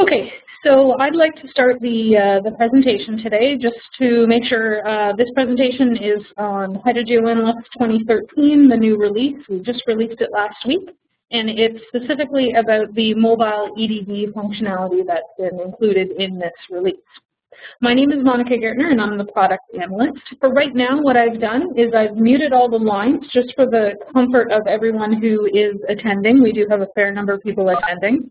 Okay, so I'd like to start the, uh, the presentation today just to make sure uh, this presentation is on HydroGeoAnalyst 2013, the new release. We just released it last week, and it's specifically about the mobile EDD functionality that's been included in this release. My name is Monica Gaertner, and I'm the product analyst. For right now, what I've done is I've muted all the lines just for the comfort of everyone who is attending. We do have a fair number of people attending.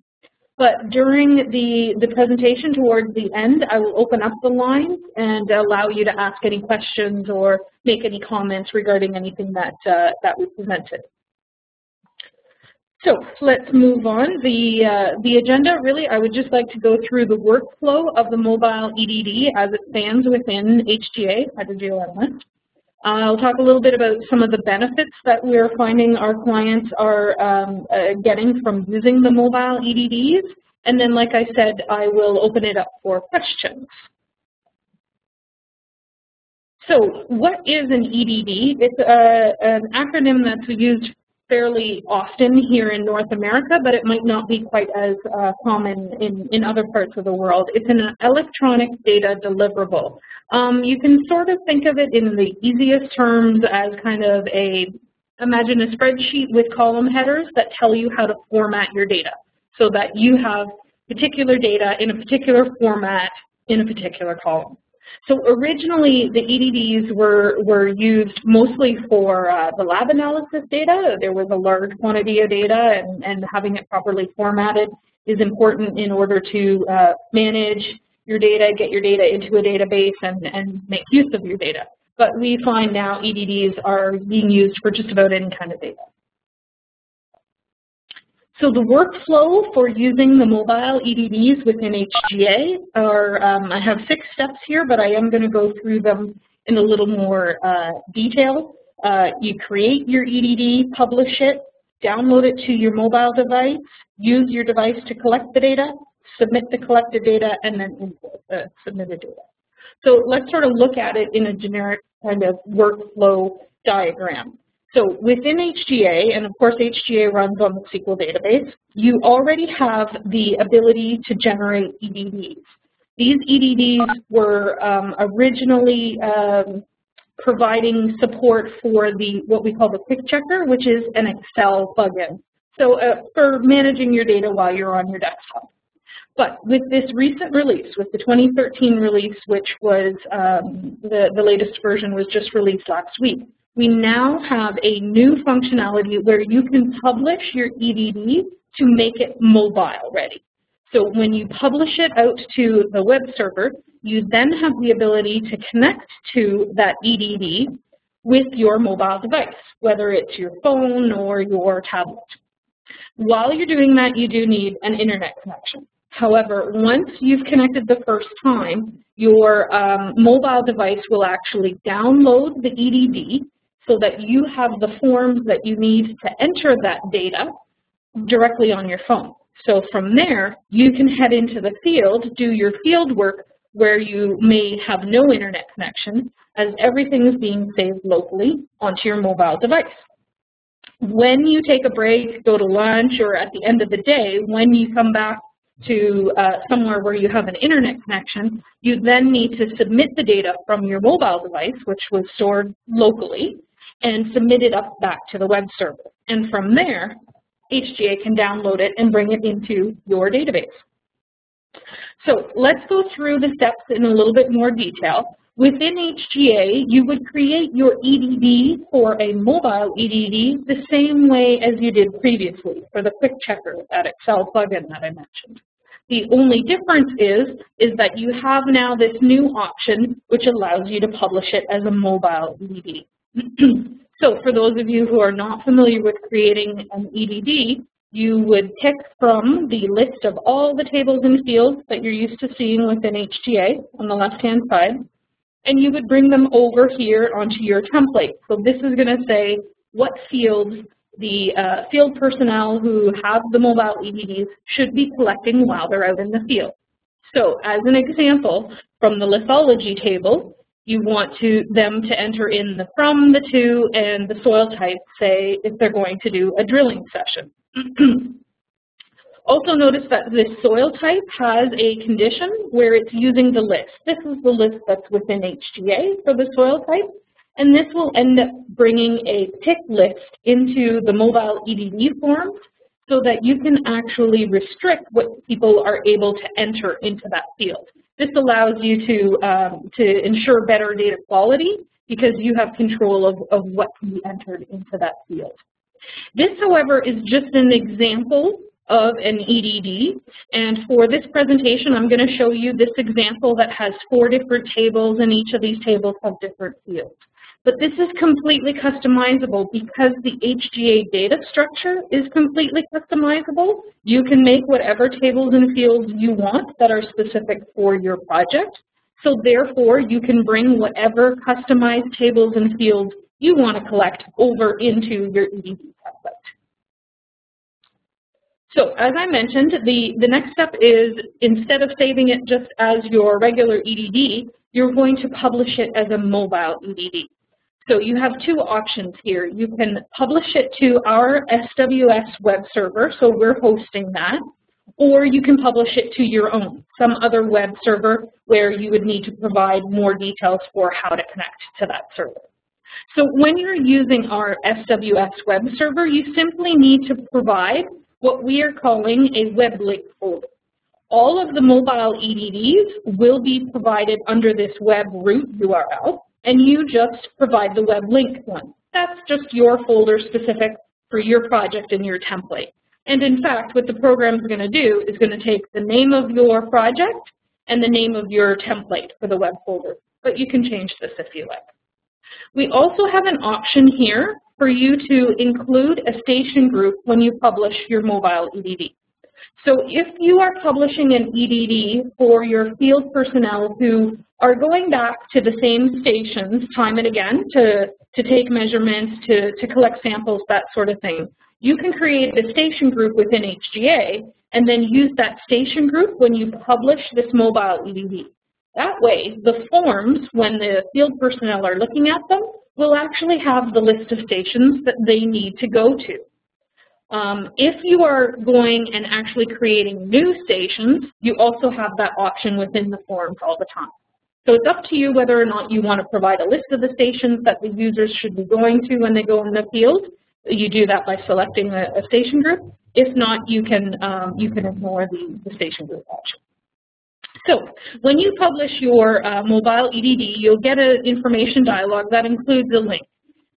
But during the, the presentation towards the end, I will open up the lines and allow you to ask any questions or make any comments regarding anything that, uh, that we presented. So let's move on. The, uh, the agenda, really, I would just like to go through the workflow of the mobile EDD as it stands within HGA, HydroGeoAnalyst. I'll talk a little bit about some of the benefits that we're finding our clients are um, uh, getting from using the mobile EDDs. And then, like I said, I will open it up for questions. So what is an EDD? It's a, uh, an acronym that's used fairly often here in North America, but it might not be quite as uh, common in, in other parts of the world. It's an electronic data deliverable. Um, you can sort of think of it in the easiest terms as kind of a, imagine a spreadsheet with column headers that tell you how to format your data so that you have particular data in a particular format in a particular column. So originally, the EDDs were, were used mostly for uh, the lab analysis data. There was a large quantity of data, and, and having it properly formatted is important in order to uh, manage your data, get your data into a database, and, and make use of your data. But we find now EDDs are being used for just about any kind of data. So the workflow for using the mobile EDDs within HGA are, um, I have six steps here, but I am going to go through them in a little more uh, detail. Uh, you create your EDD, publish it, download it to your mobile device, use your device to collect the data, submit the collected data, and then import the data. So let's sort of look at it in a generic kind of workflow diagram. So within HGA, and of course HGA runs on the SQL database, you already have the ability to generate EDDs. These EDDs were um, originally um, providing support for the what we call the quick checker, which is an Excel plugin. So uh, for managing your data while you're on your desktop. But with this recent release, with the 2013 release, which was um, the, the latest version was just released last week, we now have a new functionality where you can publish your EDD to make it mobile ready. So when you publish it out to the web server, you then have the ability to connect to that EDD with your mobile device, whether it's your phone or your tablet. While you're doing that, you do need an internet connection. However, once you've connected the first time, your um, mobile device will actually download the EDD so that you have the forms that you need to enter that data directly on your phone. So from there, you can head into the field, do your field work where you may have no internet connection, as everything is being saved locally onto your mobile device. When you take a break, go to lunch, or at the end of the day, when you come back to uh, somewhere where you have an internet connection, you then need to submit the data from your mobile device, which was stored locally, and submit it up back to the web server. And from there, HGA can download it and bring it into your database. So let's go through the steps in a little bit more detail. Within HGA, you would create your EDD for a mobile EDD the same way as you did previously for the quick checker, that Excel plugin that I mentioned. The only difference is, is that you have now this new option which allows you to publish it as a mobile EDD. So for those of you who are not familiar with creating an EDD, you would pick from the list of all the tables and fields that you're used to seeing within HGA on the left-hand side, and you would bring them over here onto your template. So this is going to say what fields the uh, field personnel who have the mobile EDDs should be collecting while they're out in the field. So as an example, from the lithology table, you want to them to enter in the from, the to, and the soil type, say, if they're going to do a drilling session. Also notice that this soil type has a condition where it's using the list. This is the list that's within HGA for the soil type, and this will end up bringing a tick list into the mobile EDD forms so that you can actually restrict what people are able to enter into that field. This allows you to, um, to ensure better data quality because you have control of, of what can be entered into that field. This, however, is just an example of an EDD, and for this presentation, I'm going to show you this example that has four different tables, and each of these tables have different fields. But this is completely customizable because the HGA data structure is completely customizable. You can make whatever tables and fields you want that are specific for your project. So therefore, you can bring whatever customized tables and fields you want to collect over into your EDD template. So as I mentioned, the, the next step is instead of saving it just as your regular EDD, you're going to publish it as a mobile EDD. So you have two options here. You can publish it to our SWS web server, so we're hosting that, or you can publish it to your own, some other web server where you would need to provide more details for how to connect to that server. So when you're using our SWS web server, you simply need to provide what we are calling a web link folder. All of the mobile EDDs will be provided under this web root URL, and you just provide the web link one. That's just your folder specific for your project and your template. And in fact, what the program is going to do is going to take the name of your project and the name of your template for the web folder. But you can change this if you like. We also have an option here for you to include a station group when you publish your mobile EDD. So if you are publishing an EDD for your field personnel who are going back to the same stations time and again to, to take measurements, to, to collect samples, that sort of thing, you can create a station group within HGA and then use that station group when you publish this mobile EDD. That way, the forms, when the field personnel are looking at them, will actually have the list of stations that they need to go to. Um, if you are going and actually creating new stations, you also have that option within the forms all the time. So it's up to you whether or not you want to provide a list of the stations that the users should be going to when they go in the field. You do that by selecting a, a station group. If not, you can, um, you can ignore the, the station group option. So when you publish your uh, mobile EDD, you'll get an information dialog that includes a link.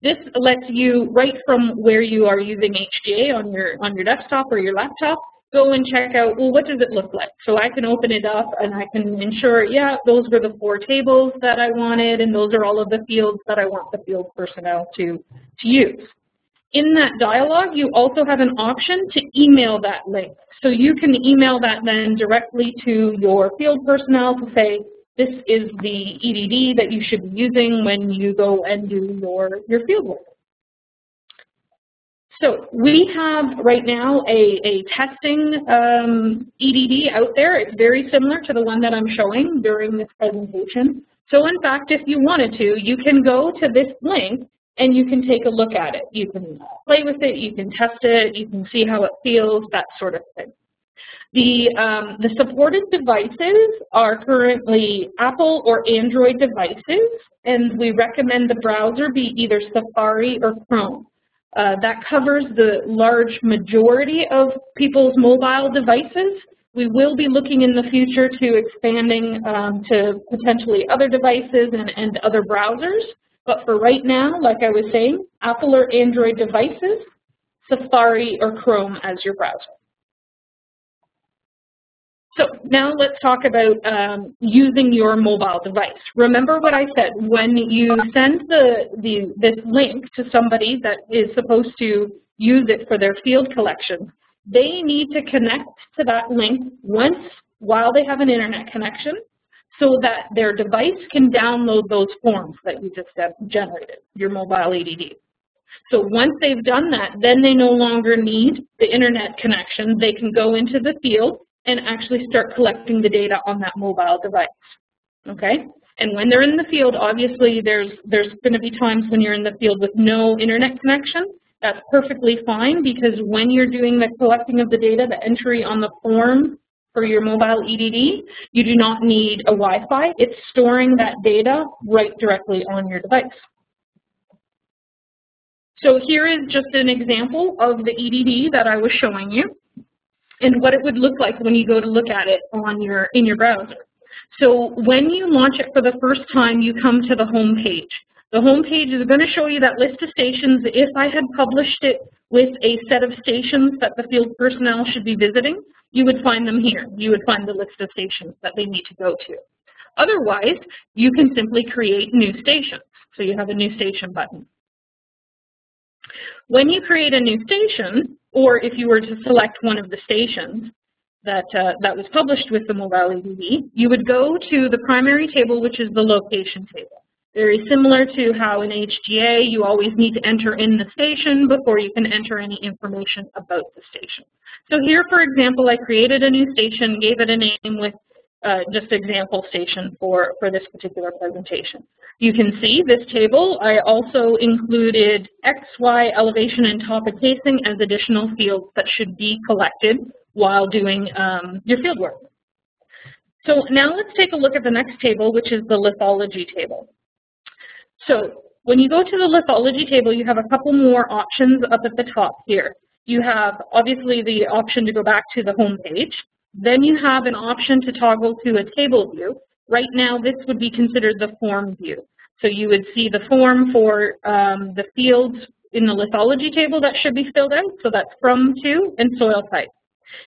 This lets you, right from where you are using HGA on your, on your desktop or your laptop, go and check out, well, what does it look like? So I can open it up and I can ensure, yeah, those were the four tables that I wanted and those are all of the fields that I want the field personnel to, to use. In that dialog, you also have an option to email that link. So you can email that then directly to your field personnel to say, this is the EDD that you should be using when you go and do your, your field work. So we have right now a, a testing um, EDD out there. It's very similar to the one that I'm showing during this presentation. So in fact, if you wanted to, you can go to this link and you can take a look at it. You can play with it, you can test it, you can see how it feels, that sort of thing. The, um, the supported devices are currently Apple or Android devices, and we recommend the browser be either Safari or Chrome. Uh, that covers the large majority of people's mobile devices. We will be looking in the future to expanding um, to potentially other devices and, and other browsers. But for right now, like I was saying, Apple or Android devices, Safari or Chrome as your browser. So now let's talk about um, using your mobile device. Remember what I said, when you send the, the, this link to somebody that is supposed to use it for their field collection, they need to connect to that link once while they have an internet connection so that their device can download those forms that you just generated, your mobile EDD. So once they've done that, then they no longer need the internet connection. They can go into the field and actually start collecting the data on that mobile device. Okay? And when they're in the field, obviously there's there's going to be times when you're in the field with no internet connection. That's perfectly fine because when you're doing the collecting of the data, the entry on the form for your mobile EDD, you do not need a Wi-Fi. It's storing that data right directly on your device. So here is just an example of the EDD that I was showing you and what it would look like when you go to look at it on your in your browser. So when you launch it for the first time, you come to the home page. The home page is going to show you that list of stations. If I had published it with a set of stations that the field personnel should be visiting, you would find them here. You would find the list of stations that they need to go to. Otherwise, you can simply create new stations. So you have a new station button. When you create a new station, or if you were to select one of the stations that, uh, that was published with the mobile EDD, you would go to the primary table, which is the location table. Very similar to how in HGA you always need to enter in the station before you can enter any information about the station. So here, for example, I created a new station, gave it a name with uh, just example station for, for this particular presentation. You can see this table. I also included X, Y, elevation, and top of casing as additional fields that should be collected while doing um, your field work. So now let's take a look at the next table, which is the lithology table. So when you go to the lithology table, you have a couple more options up at the top here. You have obviously the option to go back to the home page. Then you have an option to toggle to a table view. Right now, this would be considered the form view. So you would see the form for um, the fields in the lithology table that should be filled out. So that's from, to, and soil type.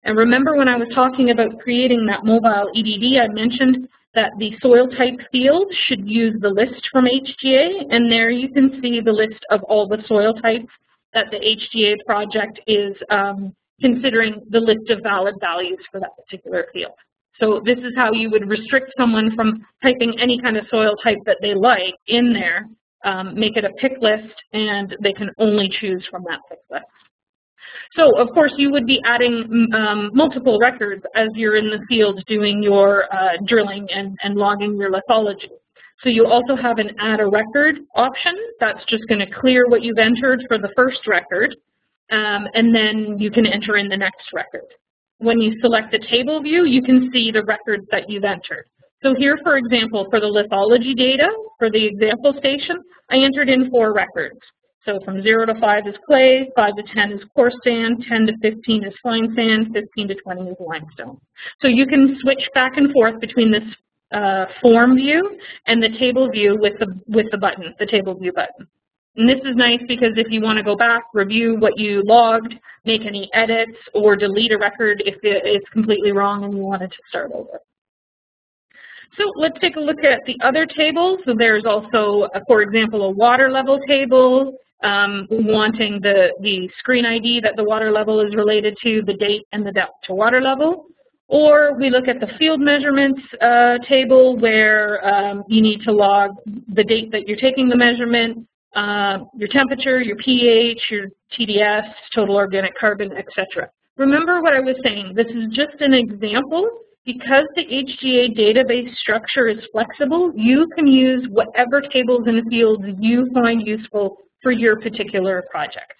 And remember when I was talking about creating that mobile EDD, I mentioned that the soil type field should use the list from HGA, and there you can see the list of all the soil types that the HGA project is um, considering the list of valid values for that particular field. So this is how you would restrict someone from typing any kind of soil type that they like in there, um, make it a pick list, and they can only choose from that pick list. So of course you would be adding um, multiple records as you're in the field doing your uh, drilling and, and logging your lithology. So you also have an add a record option. That's just going to clear what you've entered for the first record, um, and then you can enter in the next record. When you select the table view, you can see the records that you've entered. So here, for example, for the lithology data, for the example station, I entered in four records. So from 0 to 5 is clay, 5 to 10 is coarse sand, 10 to 15 is fine sand, 15 to 20 is limestone. So you can switch back and forth between this uh, form view and the table view with the, with the button, the table view button. And this is nice because if you want to go back, review what you logged, make any edits, or delete a record if it's completely wrong and you wanted to start over. So let's take a look at the other tables. So there's also, for example, a water level table, um, wanting the, the screen ID that the water level is related to, the date and the depth to water level. Or we look at the field measurements uh, table where um, you need to log the date that you're taking the measurement, uh, your temperature, your pH, your TDS, total organic carbon, etc. Remember what I was saying, this is just an example. Because the HGA database structure is flexible, you can use whatever tables and fields you find useful for your particular project.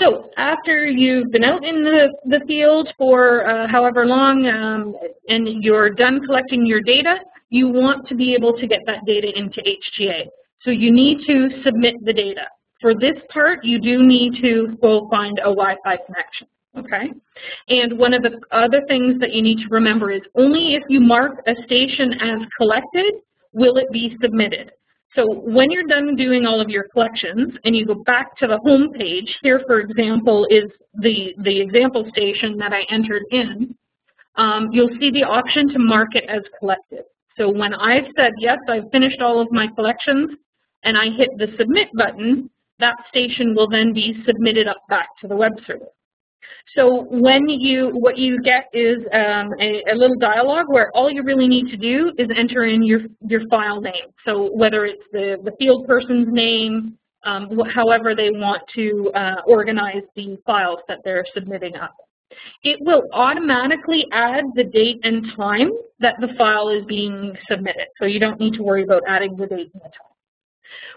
So after you've been out in the, the field for uh, however long um, and you're done collecting your data, you want to be able to get that data into HGA. So you need to submit the data. For this part, you do need to go find a Wi-Fi connection, okay? And one of the other things that you need to remember is only if you mark a station as collected will it be submitted. So when you're done doing all of your collections and you go back to the home page, here for example is the, the example station that I entered in, um, you'll see the option to mark it as collected. So when I've said, yes, I've finished all of my collections, and I hit the submit button, that station will then be submitted up back to the web server. So when you, what you get is um, a, a, little dialog where all you really need to do is enter in your, your file name. So whether it's the, the field person's name, um, however they want to uh, organize the files that they're submitting up. It will automatically add the date and time that the file is being submitted. So you don't need to worry about adding the date and the time.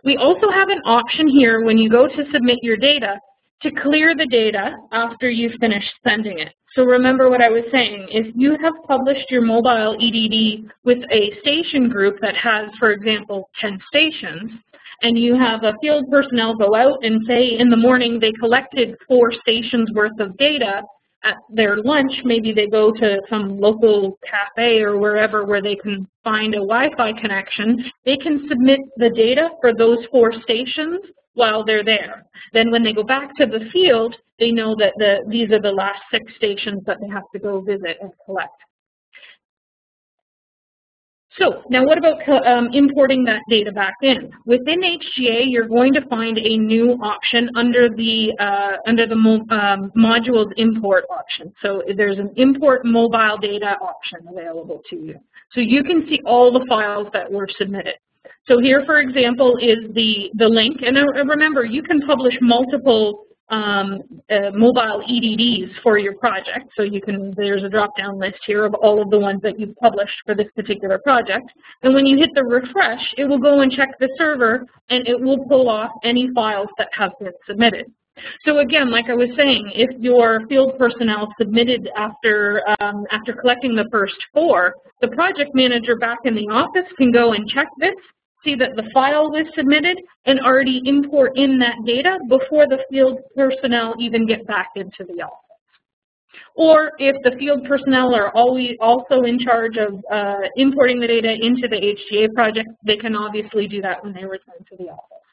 We also have an option here when you go to submit your data to clear the data after you finish sending it. So remember what I was saying, if you have published your mobile EDD with a station group that has, for example, 10 stations, and you have a field personnel go out and say in the morning they collected four stations worth of data, at their lunch, maybe they go to some local cafe or wherever where they can find a Wi-Fi connection, they can submit the data for those four stations while they're there. Then when they go back to the field, they know that the, these are the last six stations that they have to go visit and collect. So now what about um, importing that data back in? Within HGA, you're going to find a new option under the uh, under the mo um, modules import option. So there's an import mobile data option available to you. So you can see all the files that were submitted. So here, for example, is the, the link. And uh, remember, you can publish multiple um, uh, mobile EDDs for your project. So you can, there's a drop-down list here of all of the ones that you've published for this particular project. And when you hit the refresh, it will go and check the server and it will pull off any files that have been submitted. So again, like I was saying, if your field personnel submitted after, um, after collecting the first four, the project manager back in the office can go and check this see that the file was submitted and already import in that data before the field personnel even get back into the office. Or if the field personnel are always also in charge of uh, importing the data into the HGA project, they can obviously do that when they return to the office.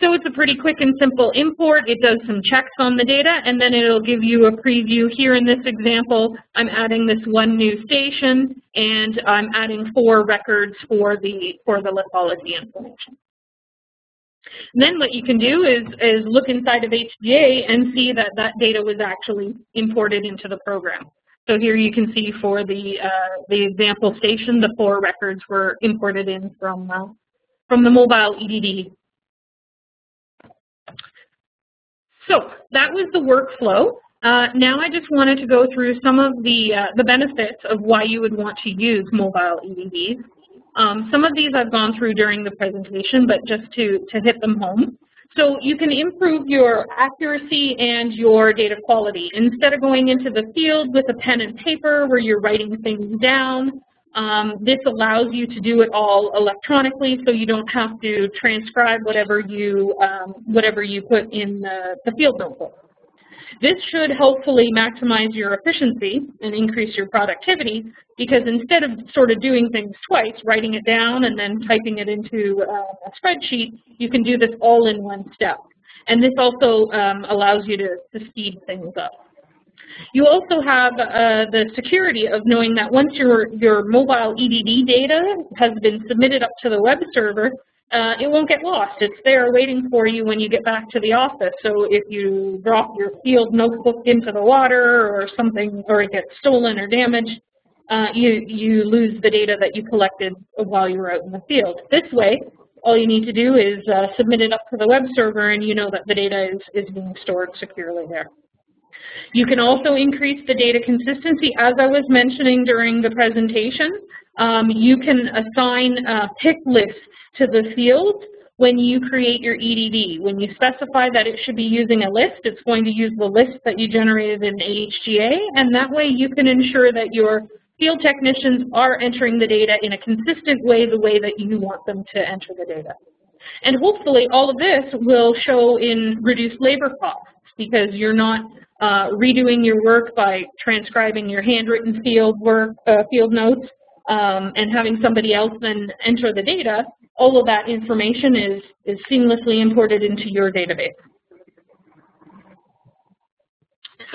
So it's a pretty quick and simple import. It does some checks on the data, and then it'll give you a preview. Here in this example, I'm adding this one new station, and I'm adding four records for the, for the lithology information. Then what you can do is, is look inside of HGA and see that that data was actually imported into the program. So here you can see for the, uh, the example station, the four records were imported in from, uh, from the mobile EDD So that was the workflow. Uh, now I just wanted to go through some of the, uh, the benefits of why you would want to use mobile EDDs. Um, some of these I've gone through during the presentation, but just to, to hit them home. So you can improve your accuracy and your data quality. Instead of going into the field with a pen and paper where you're writing things down, um, this allows you to do it all electronically, so you don't have to transcribe whatever you um, whatever you put in the, the field notebook. This should hopefully maximize your efficiency and increase your productivity because instead of sort of doing things twice, writing it down and then typing it into uh, a spreadsheet, you can do this all in one step. And this also um, allows you to, to speed things up. You also have uh, the security of knowing that once your, your mobile EDD data has been submitted up to the web server, uh, it won't get lost. It's there waiting for you when you get back to the office. So if you drop your field notebook into the water or something, or it gets stolen or damaged, uh, you, you lose the data that you collected while you were out in the field. This way, all you need to do is uh, submit it up to the web server and you know that the data is, is being stored securely there. You can also increase the data consistency. As I was mentioning during the presentation, um, you can assign uh, pick lists to the field when you create your EDD. When you specify that it should be using a list, it's going to use the list that you generated in AHGA, and that way you can ensure that your field technicians are entering the data in a consistent way, the way that you want them to enter the data. And hopefully all of this will show in reduced labor costs because you're not uh, redoing your work by transcribing your handwritten field work, uh, field notes, um, and having somebody else then enter the data, all of that information is, is seamlessly imported into your database.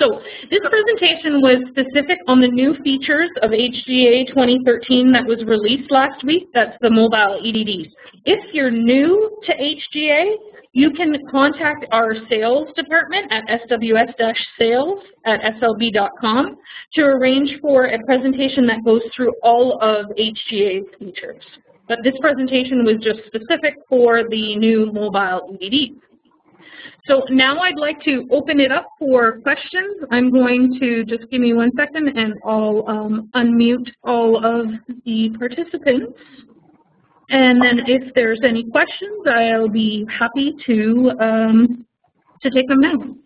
So this presentation was specific on the new features of HGA 2013 that was released last week. That's the mobile EDDs. If you're new to HGA, you can contact our sales department at sws-sales at slb.com to arrange for a presentation that goes through all of HGA's features. But this presentation was just specific for the new mobile EDD. So now I'd like to open it up for questions. I'm going to just give me one second and I'll um, unmute all of the participants. And then if there's any questions, I'll be happy to um, to take them now.